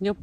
Yep.